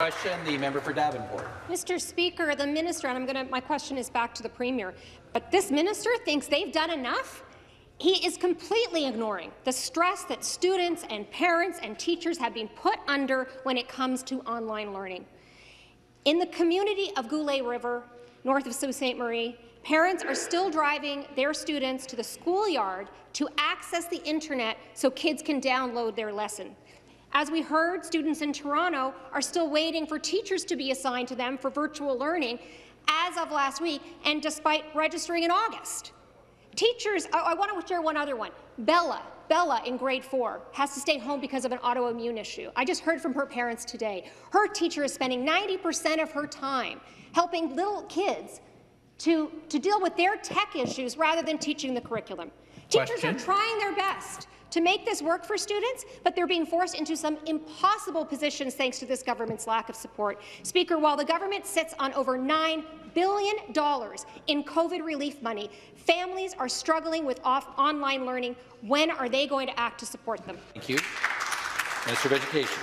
Question, the member for Davenport. Mr. Speaker, the minister, and I'm going to, my question is back to the premier, but this minister thinks they've done enough? He is completely ignoring the stress that students and parents and teachers have been put under when it comes to online learning. In the community of Goulais River, north of Sault Ste. Marie, parents are still driving their students to the schoolyard to access the internet so kids can download their lesson. As we heard, students in Toronto are still waiting for teachers to be assigned to them for virtual learning as of last week, and despite registering in August. Teachers, I, I want to share one other one. Bella, Bella in grade four has to stay home because of an autoimmune issue. I just heard from her parents today. Her teacher is spending 90% of her time helping little kids to, to deal with their tech issues rather than teaching the curriculum. Question. Teachers are trying their best to make this work for students, but they're being forced into some impossible positions thanks to this government's lack of support. Speaker, while the government sits on over $9 billion in COVID relief money, families are struggling with online learning. When are they going to act to support them? Thank you. Minister of Education.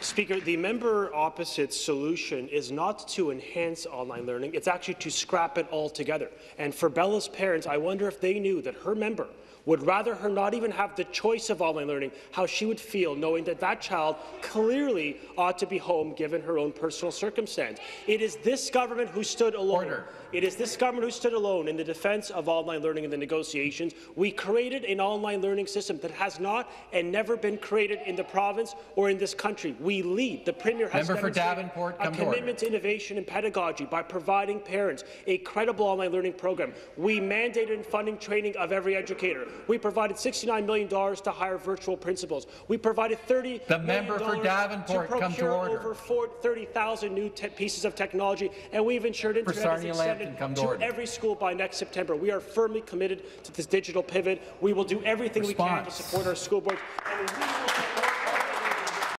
Speaker, the member opposite's solution is not to enhance online learning, it's actually to scrap it altogether. And for Bella's parents, I wonder if they knew that her member would rather her not even have the choice of online learning, how she would feel knowing that that child clearly ought to be home given her own personal circumstance. It is this government who stood alone. Order. It is this government who stood alone in the defence of online learning in the negotiations. We created an online learning system that has not and never been created in the province or in this country. We lead. The Premier has Member demonstrated a commitment to, to innovation and pedagogy by providing parents a credible online learning program. We mandated funding training of every educator. We provided $69 million to hire virtual principals. We provided $30 the member for Davenport to come to over 30,000 new pieces of technology, and we've ensured internet is extended to, to every school by next September. We are firmly committed to this digital pivot. We will do everything Response. we can to support our school boards.